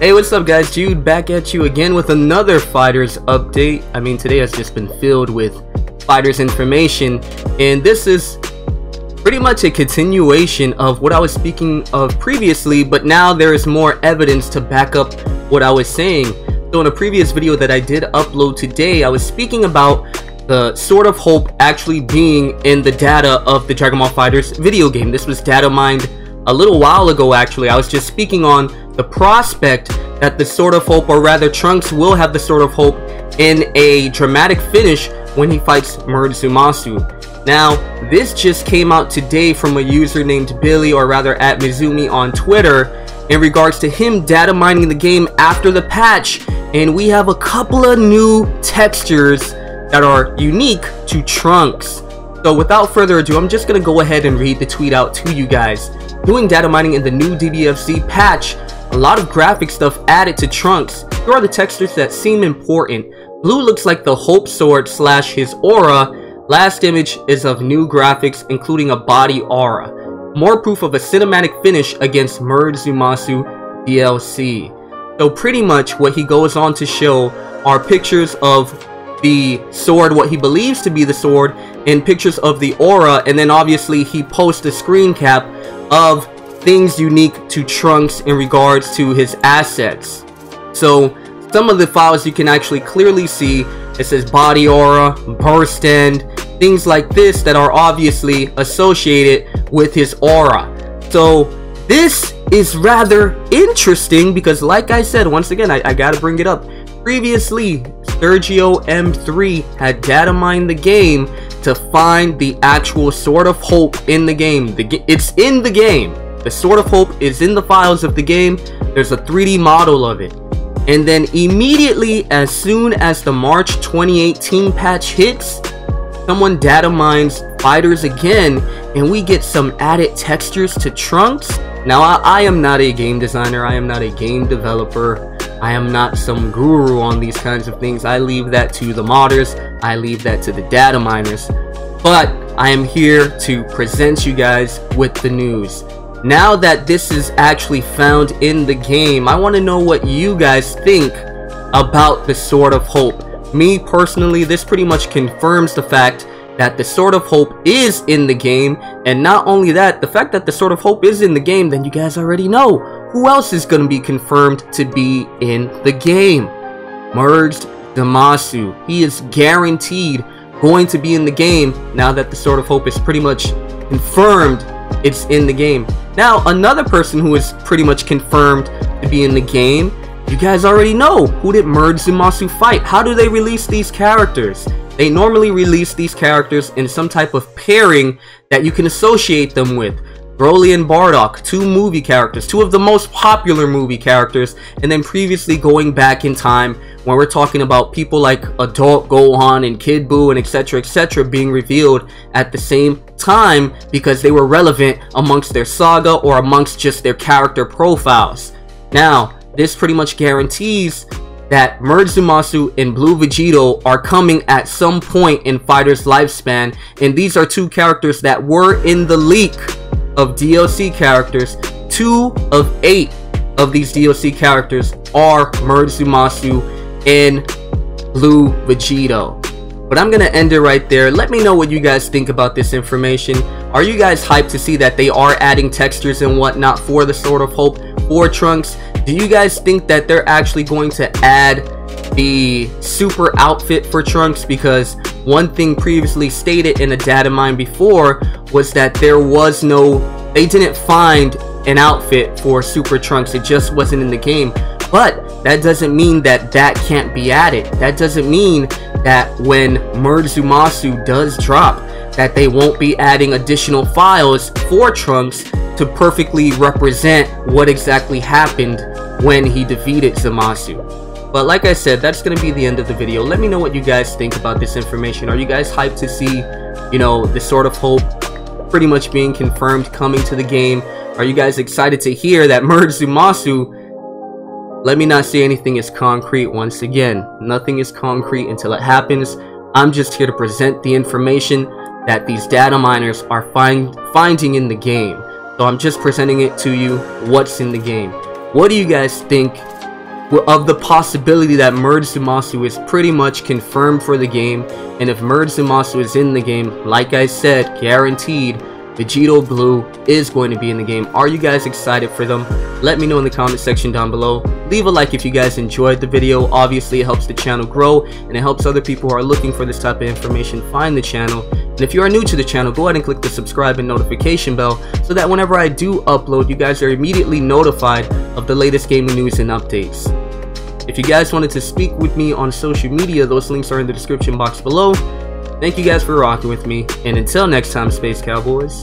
Hey, what's up guys? Jude back at you again with another FighterZ update. I mean, today has just been filled with FighterZ information, and this is pretty much a continuation of what I was speaking of previously, but now there is more evidence to back up what I was saying. So in a previous video that I did upload today, I was speaking about the Sword of Hope actually being in the data of the Dragon Ball FighterZ video game. This was data mined a little while ago actually. I was just speaking on the prospect that the Sword of Hope, or rather Trunks will have the Sword of Hope in a dramatic finish when he fights Merge Zamasu. Now, this just came out today from a user named Billy, or rather at Mizumi on Twitter, in regards to him data mining the game after the patch, and we have a couple of new textures that are unique to Trunks. So without further ado, I'm just gonna go ahead and read the tweet out to you guys. Doing data mining in the new DBFZ patch, a lot of graphic stuff added to Trunks. Here are the textures that seem important. Blue looks like the Hope Sword slash his aura. Last image is of new graphics including a body aura. More proof of a cinematic finish against Merge Zamasu DLC. So pretty much what he goes on to show are pictures of the sword, what he believes to be the sword, and pictures of the aura, and then obviously he posts a screen cap of things unique to Trunks in regards to his assets. So some of the files you can actually clearly see it says body aura, burst end, things like this that are obviously associated with his aura. So this is rather interesting because like I said, once again, I, I gotta bring it up. Previously, Sergio M3 had data mined the game to find the actual Sword of Hope in the game. The, it's in the game. The Sword of Hope is in the files of the game. There's a 3D model of it. And then immediately as soon as the March 2018 patch hits, someone data mines FighterZ again and we get some added textures to Trunks. Now I, I am not a game designer, I am not a game developer, I am not some guru on these kinds of things. I leave that to the modders, I leave that to the data miners. But I am here to present you guys with the news. Now that this is actually found in the game, I want to know what you guys think about the Sword of Hope. Me personally, this pretty much confirms the fact that the Sword of Hope is in the game, and not only that, the fact that the Sword of Hope is in the game, then you guys already know who else is going to be confirmed to be in the game. Merged Zamasu. He is guaranteed going to be in the game now that the Sword of Hope is pretty much confirmed it's in the game. Now, another person who is pretty much confirmed to be in the game, you guys already know. Who did Merge Zamasu fight? How do they release these characters? They normally release these characters in some type of pairing that you can associate them with. Broly and Bardock, two movie characters, two of the most popular movie characters, and then previously going back in time when we're talking about people like Adult Gohan and Kid Buu and etc etc being revealed at the same time because they were relevant amongst their saga or amongst just their character profiles. Now, this pretty much guarantees that Merge Zamasu and Blue Vegito are coming at some point in Fighter's lifespan, and these are two characters that were in the leak of DLC characters. Two of eight of these DLC characters are Merge Zamasu and Blue Vegito. But I'm going to end it right there. Let me know what you guys think about this information. Are you guys hyped to see that they are adding textures and whatnot for the Sword of Hope for Trunks? Do you guys think that they're actually going to add the super outfit for Trunks? Because one thing previously stated in a data mine before was that there was no, they didn't find an outfit for Super Trunks. It just wasn't in the game. But that doesn't mean that that can't be added. That doesn't mean that when Merge Zamasu does drop, that they won't be adding additional files for Trunks to perfectly represent what exactly happened when he defeated Zamasu. But like I said, that's going to be the end of the video. Let me know what you guys think about this information. Are you guys hyped to see, you know, the Sword of Hope pretty much being confirmed coming to the game? Are you guys excited to hear that Merge Zamasu let me not say anything is concrete once again. Nothing is concrete until it happens. I'm just here to present the information that these data miners are find, finding in the game. So I'm just presenting it to you, what's in the game. What do you guys think of the possibility that Zamasu is pretty much confirmed for the game. And if Zamasu is in the game, like I said, guaranteed, Vegito Blue is going to be in the game. Are you guys excited for them? Let me know in the comment section down below. Leave a like if you guys enjoyed the video. Obviously, it helps the channel grow and it helps other people who are looking for this type of information find the channel. And if you are new to the channel, go ahead and click the subscribe and notification bell so that whenever I do upload, you guys are immediately notified of the latest gaming news and updates. If you guys wanted to speak with me on social media, those links are in the description box below. Thank you guys for rocking with me, and until next time, Space Cowboys.